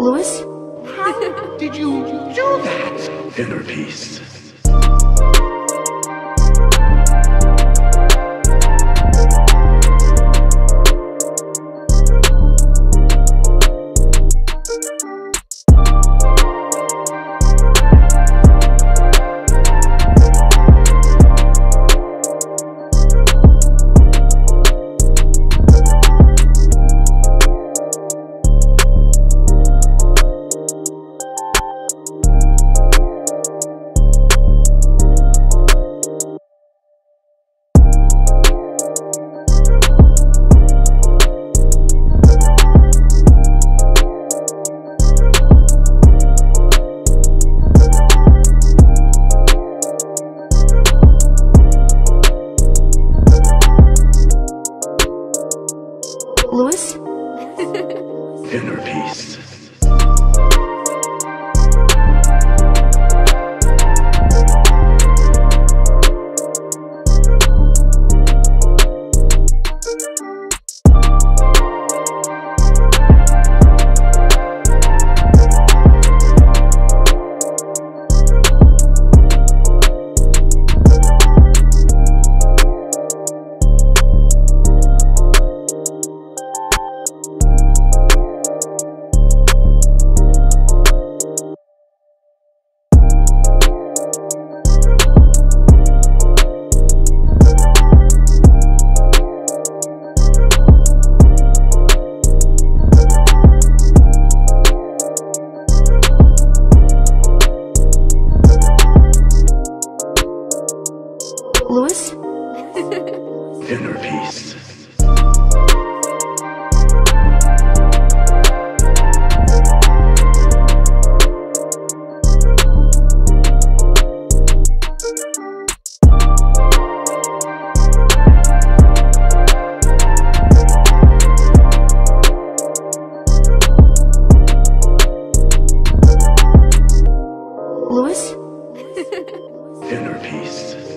Louis? How did you do that? Inner peace. Inner peace. Louis? Inner peace. Louis? Inner peace.